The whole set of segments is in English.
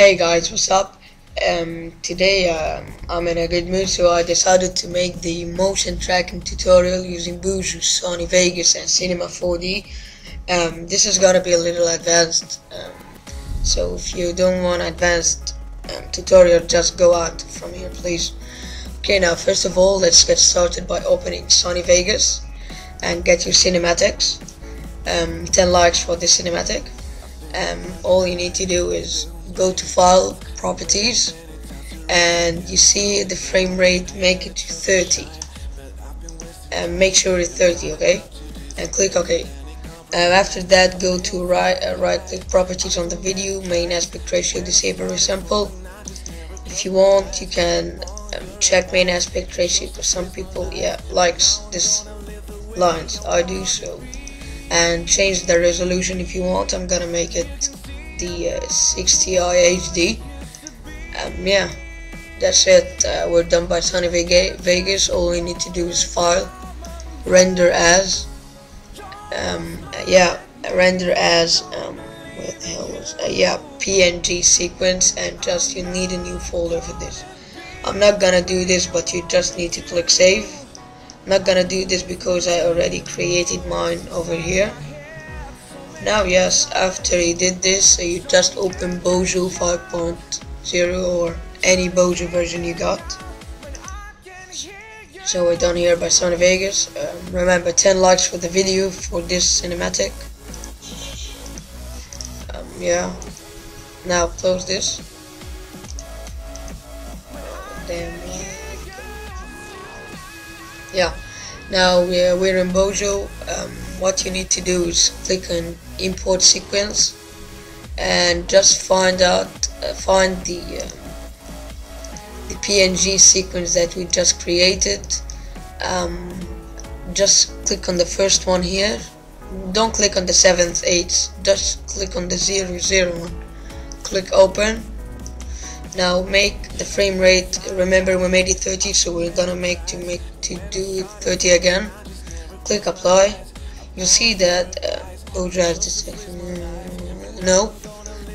Hey guys, what's up? Um, today uh, I'm in a good mood, so I decided to make the motion tracking tutorial using Boujou, Sony Vegas, and Cinema 4D. Um, this is gonna be a little advanced, um, so if you don't want advanced um, tutorial, just go out from here, please. Okay, now first of all, let's get started by opening Sony Vegas and get your cinematics. Um, 10 likes for the cinematic. All you need to do is go to file properties and you see the frame rate make it to 30 and make sure it's 30 okay? And click ok. Uh, after that go to right uh, right click properties on the video main aspect ratio disable resample if you want you can um, check main aspect ratio because some people yeah likes this lines. I do so. And change the resolution if you want. I'm gonna make it the uh, 60i HD um, yeah that's it. Uh, we're done by Sony Vegas. All we need to do is file render as um, yeah render as um, what the hell was uh, yeah PNG sequence and just you need a new folder for this. I'm not gonna do this but you just need to click save. I'm not gonna do this because I already created mine over here now yes, after you did this, you just open Boujou 5.0 or any Boujou version you got. So we're done here by Sony Vegas. Um, remember 10 likes for the video for this cinematic. Um, yeah. Now close this. Damn. Yeah. Now we're, we're in Boujou. Um, what you need to do is click on import sequence and just find out uh, find the uh, the PNG sequence that we just created. Um, just click on the first one here. Don't click on the 7th 8th just click on the 0 0 one. Click open. Now make the frame rate remember we made it 30 so we're gonna make to make to do it 30 again. Click apply. You see that uh, oh drive this no.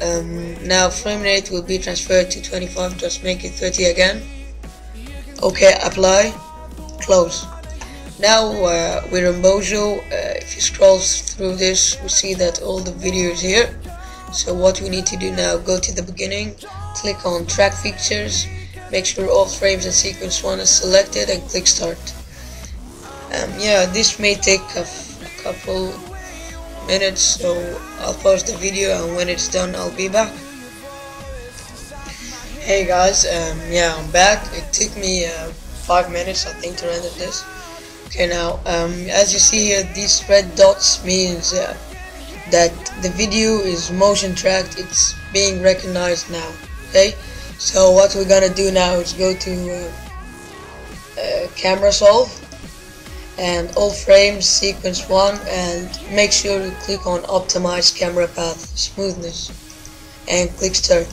Um, now frame rate will be transferred to 25 just make it 30 again. Okay apply. Close. Now uh, we're in Boujou uh, if you scroll through this we see that all the videos here. So what we need to do now go to the beginning click on track features make sure all frames and sequence 1 is selected and click start. Um, yeah this may take a couple minutes so I'll pause the video and when it's done I'll be back. Hey guys um, yeah I'm back. It took me uh, five minutes I think to render this. Okay now um, as you see here these red dots means uh, that the video is motion tracked. It's being recognized now okay? So what we're gonna do now is go to uh, uh camera solve and all frames sequence 1 and make sure you click on optimize camera path smoothness and click start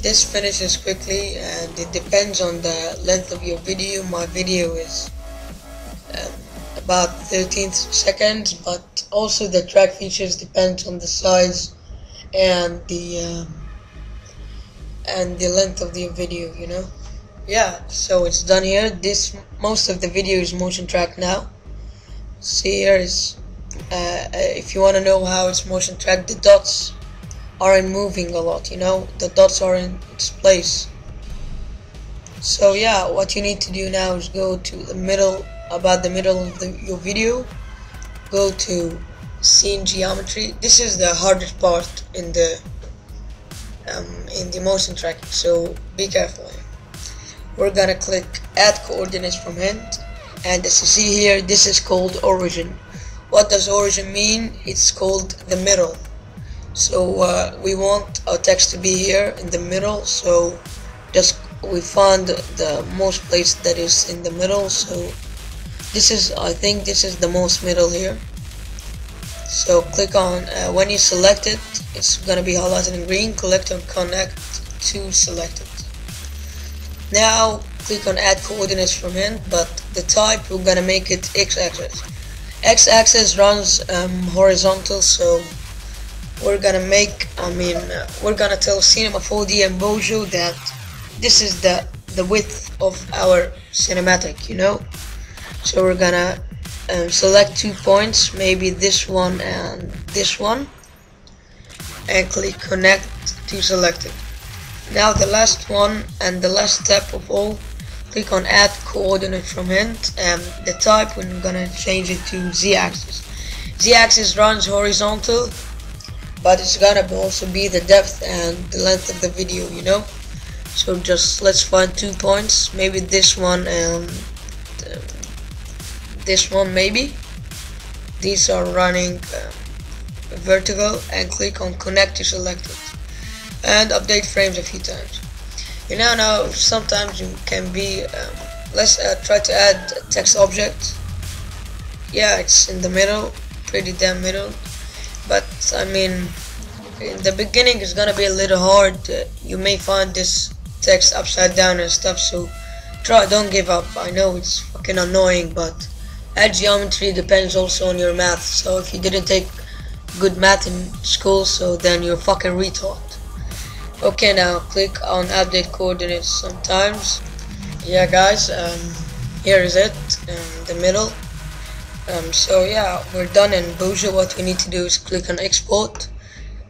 this finishes quickly and it depends on the length of your video. My video is um, about 13 seconds but also the track features depends on the size and the um, and the length of the video you know yeah so it's done here. This most of the video is motion tracked now. See here is uh, uh if you want to know how it's motion tracked the dots aren't moving a lot you know? The dots are in its place. So yeah what you need to do now is go to the middle about the middle of the, your video. Go to scene geometry. This is the hardest part in the um, in the motion tracking so be careful we're gonna click add coordinates from hint and as you see here this is called origin. What does origin mean? It's called the middle. So uh, we want our text to be here in the middle so just we found the most place that is in the middle so this is I think this is the most middle here. So click on uh, when you select it it's gonna be highlighted in green. Click on connect to selected now click on add coordinates from hint, but the type we're gonna make it x-axis. X-axis runs um, horizontal, so we're gonna make I mean uh, we're gonna tell Cinema 4D and Boujou that this is the the width of our cinematic you know so we're gonna um, select two points maybe this one and this one and click connect to selected now the last one and the last step of all click on add coordinate from hint. And the type we're gonna change it to z-axis. Z-axis runs horizontal but it's gonna also be the depth and the length of the video you know? So just let's find two points. Maybe this one and um, this one maybe. These are running um, vertical and click on connect to selected and update frames a few times. You know now know sometimes you can be um, let's uh, try to add a text object. Yeah it's in the middle pretty damn middle. But I mean in the beginning it's gonna be a little hard. Uh, you may find this text upside down and stuff so try don't give up. I know it's fucking annoying but add geometry depends also on your math. So if you didn't take good math in school so then you're fucking retard okay now click on update coordinates sometimes. Yeah guys um, here is it in the middle. Um, so yeah we're done in Boujou what we need to do is click on export.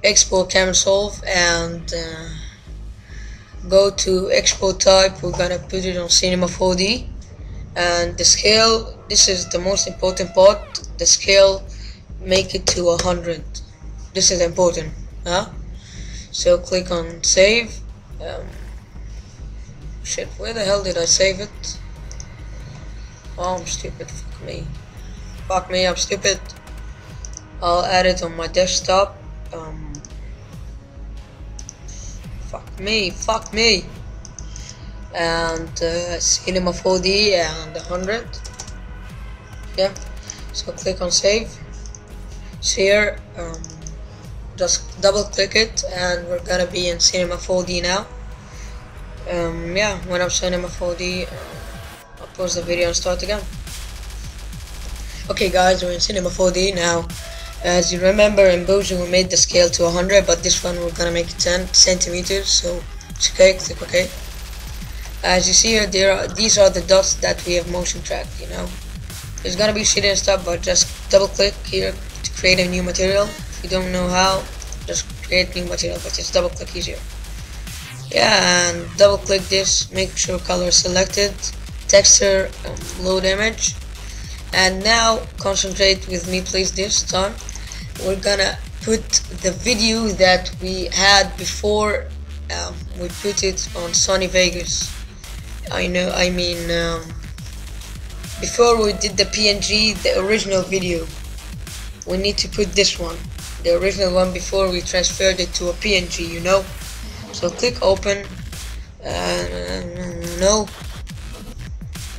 Export camera solve and uh, go to export type. We're gonna put it on cinema 4d and the scale this is the most important part. The scale make it to 100 this is important huh so click on save. Um, shit where the hell did I save it? Oh I'm stupid. Fuck me. Fuck me I'm stupid. I'll add it on my desktop. Um, fuck me fuck me. And uh, cinema 4d and 100 yeah. So click on save. So here um, just double click it and we're gonna be in cinema 4d now. Um, yeah when I'm cinema 4d uh, I'll pause the video and start again. Okay guys we're in cinema 4d now. As you remember in Boujou we made the scale to 100 but this one we're gonna make it 10 centimeters so it's okay click ok as you see here there are these are the dots that we have motion tracked you know. There's gonna be shit and stuff but just double click here to create a new material if you don't know how? Just create new material but just double click easier. Yeah and double click this make sure color selected texture um, load image. And now concentrate with me please this time. We're gonna put the video that we had before um, we put it on Sony Vegas. I know I mean um, before we did the PNG the original video. We need to put this one the original one before we transferred it to a PNG you know? So click open uh, no.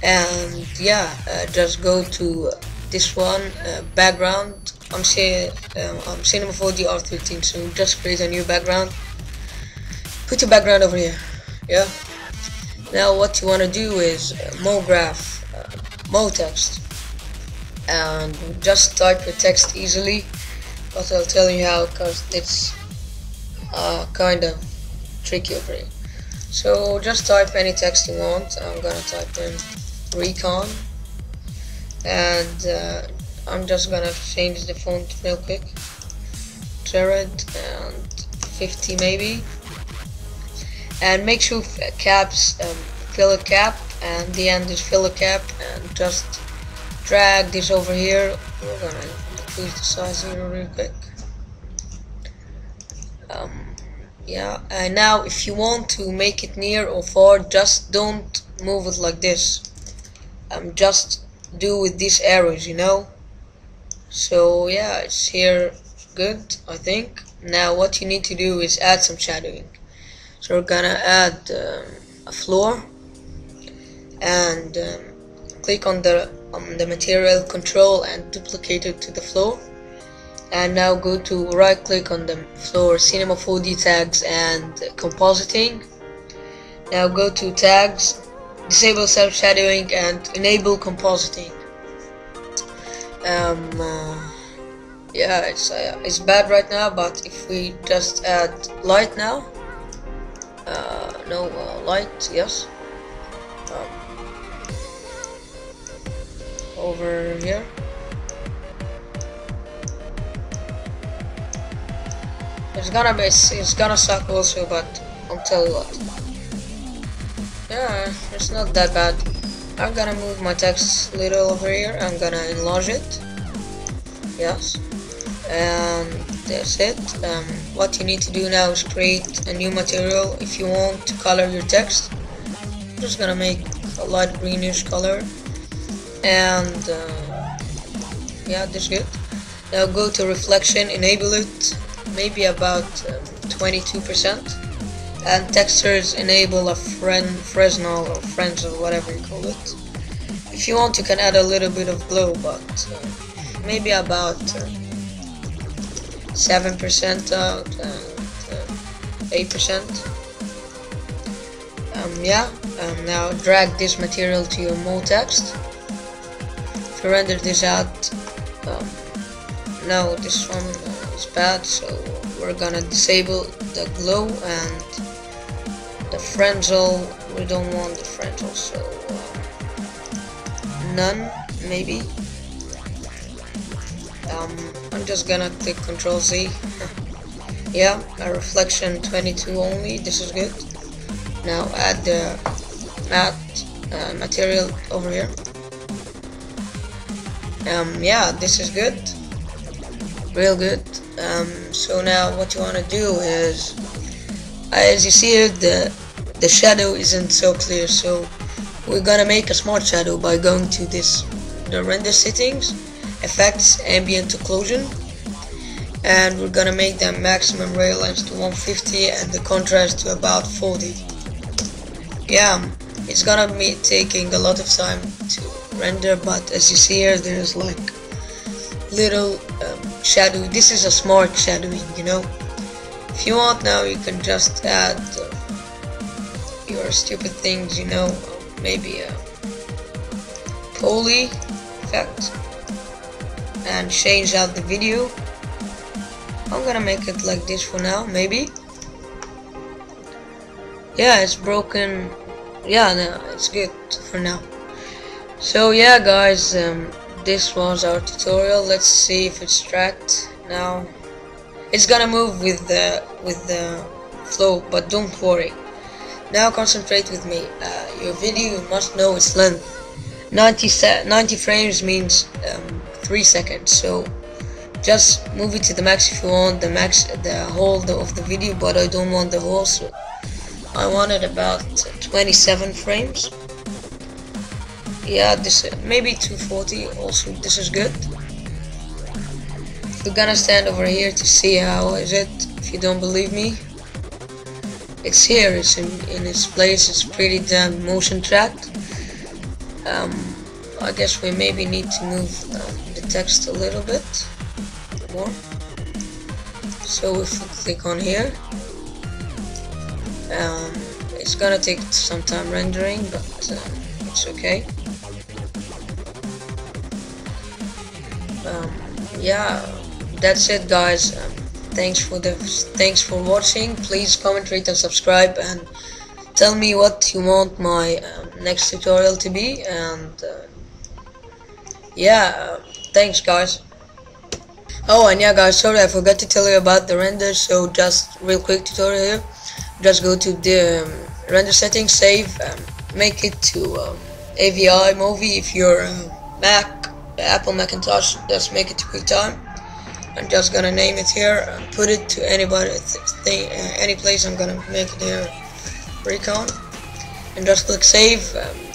And yeah uh, just go to this one uh, background. I'm saying um, I'm Cinema 4D R13 so just create a new background. Put your background over here yeah? Now what you want to do is uh, MoGraph uh, Mo text. And just type your text easily but I'll tell you how because it's uh, kind of tricky over here. So just type any text you want. I'm gonna type in recon. And uh, I'm just gonna change the font real quick. Jared and 50 maybe. And make sure caps um, fill a cap and the end is fill a cap and just drag this over here. We're gonna decrease the size here real quick. Um, yeah and now if you want to make it near or far just don't move it like this. Um, just do with these arrows you know? So yeah it's here good I think. Now what you need to do is add some shadowing. So we're gonna add um, a floor and um, click on the on the material control and duplicate it to the floor. And now go to right click on the floor cinema 4d tags and compositing. Now go to tags disable self-shadowing and enable compositing. Um, uh, yeah it's uh, it's bad right now but if we just add light now uh, no uh, light yes. Um, over here. It's gonna be it's gonna suck also but I'll tell you what. Yeah it's not that bad. I'm gonna move my text a little over here. I'm gonna enlarge it. Yes. And that's it. Um, what you need to do now is create a new material. If you want to color your text I'm just gonna make a light greenish color and uh, yeah that's good now go to reflection enable it maybe about 22% um, and textures enable a friend Fresnel or friends or whatever you call it if you want you can add a little bit of glow but uh, maybe about uh, 7% out and 8%. Um, yeah, um, now drag this material to your mode text. You render this out, no, this one is bad, so we're gonna disable the glow and the Fresnel. We don't want the Fresnel, so uh, none, maybe. Um, I'm just gonna click Control Z. yeah, a reflection 22 only. This is good. Now add the matte uh, material over here. Um, yeah, this is good. Real good. Um, so now what you want to do is, as you see here, the the shadow isn't so clear. So we're gonna make a smart shadow by going to this the render settings effects ambient occlusion and we're gonna make the maximum ray length to 150 and the contrast to about 40 yeah it's gonna be taking a lot of time to render but as you see here there's like little um, shadow this is a smart shadowing you know? If you want now you can just add uh, your stupid things you know maybe a poly effect and change out the video. I'm gonna make it like this for now maybe. Yeah it's broken. Yeah no, it's good for now so yeah guys um, this was our tutorial. Let's see if it's tracked now. It's gonna move with the with the flow but don't worry. Now concentrate with me. Uh, your video must know its length. 90, 90 frames means um, 3 seconds. So just move it to the max if you want the max the whole of the video but I don't want the whole so I wanted about 27 frames yeah this maybe 240 also this is good. We're gonna stand over here to see how is it if you don't believe me. It's here it's in, in its place it's pretty damn motion tracked. Um, I guess we maybe need to move the text a little bit more. So if we click on here um, it's gonna take some time rendering but um, it's okay um, yeah that's it guys um, thanks for the thanks for watching please comment rate and subscribe and tell me what you want my um, next tutorial to be and uh, yeah Thanks guys. Oh and yeah guys, sorry I forgot to tell you about the render, so just real quick tutorial here. Just go to the um, render settings, save, um, make it to um, AVI movie if you're uh, Mac, Apple Macintosh, just make it to QuickTime. I'm just gonna name it here, and put it to anybody, uh, any place I'm gonna make it here, Recon, and just click save. Um,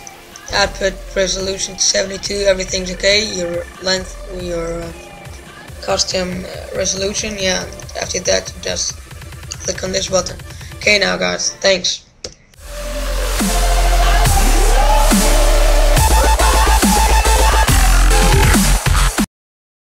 output resolution 72 everything's okay your length your uh, custom uh, resolution yeah after that just click on this button okay now guys thanks